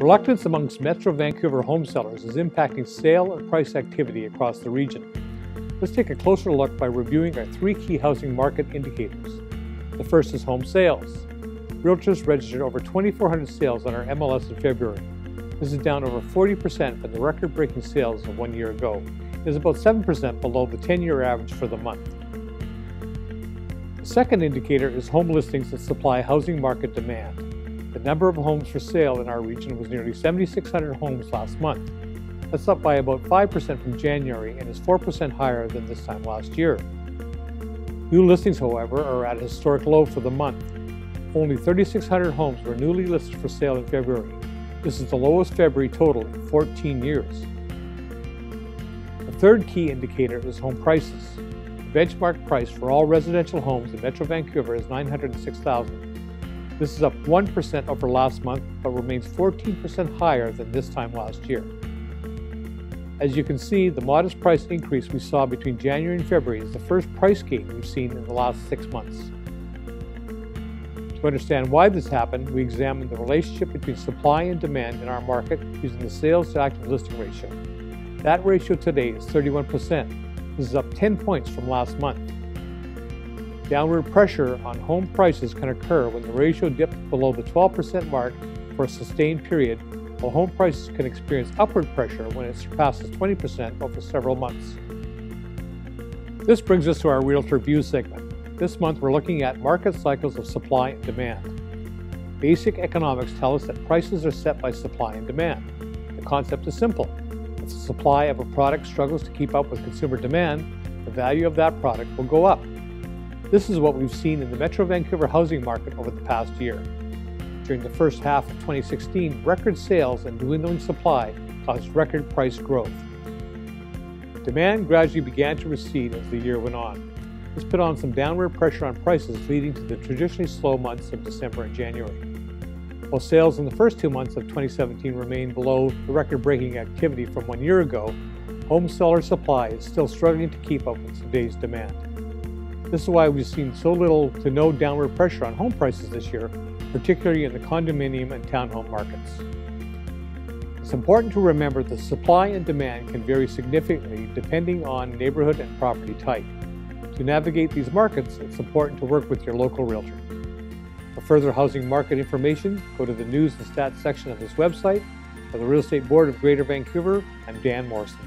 Reluctance amongst Metro Vancouver home sellers is impacting sale and price activity across the region. Let's take a closer look by reviewing our three key housing market indicators. The first is home sales. Realtors registered over 2,400 sales on our MLS in February. This is down over 40% from the record breaking sales of one year ago. It is about 7% below the 10 year average for the month. The second indicator is home listings that supply housing market demand. The number of homes for sale in our region was nearly 7,600 homes last month. That's up by about 5% from January and is 4% higher than this time last year. New listings, however, are at a historic low for the month. Only 3,600 homes were newly listed for sale in February. This is the lowest February total in 14 years. The third key indicator is home prices. The benchmark price for all residential homes in Metro Vancouver is 906,000. This is up 1% over last month, but remains 14% higher than this time last year. As you can see, the modest price increase we saw between January and February is the first price gain we've seen in the last six months. To understand why this happened, we examined the relationship between supply and demand in our market using the sales to active listing ratio. That ratio today is 31%. This is up 10 points from last month. Downward pressure on home prices can occur when the ratio dips below the 12% mark for a sustained period, while home prices can experience upward pressure when it surpasses 20% over several months. This brings us to our Realtor View segment. This month we're looking at market cycles of supply and demand. Basic economics tell us that prices are set by supply and demand. The concept is simple. If the supply of a product struggles to keep up with consumer demand, the value of that product will go up. This is what we've seen in the Metro Vancouver housing market over the past year. During the first half of 2016, record sales and dwindling supply caused record price growth. Demand gradually began to recede as the year went on. This put on some downward pressure on prices, leading to the traditionally slow months of December and January. While sales in the first two months of 2017 remain below the record breaking activity from one year ago, home seller supply is still struggling to keep up with today's demand. This is why we've seen so little to no downward pressure on home prices this year, particularly in the condominium and townhome markets. It's important to remember that supply and demand can vary significantly depending on neighborhood and property type. To navigate these markets, it's important to work with your local realtor. For further housing market information, go to the News and Stats section of this website. For the Real Estate Board of Greater Vancouver, I'm Dan Morrison.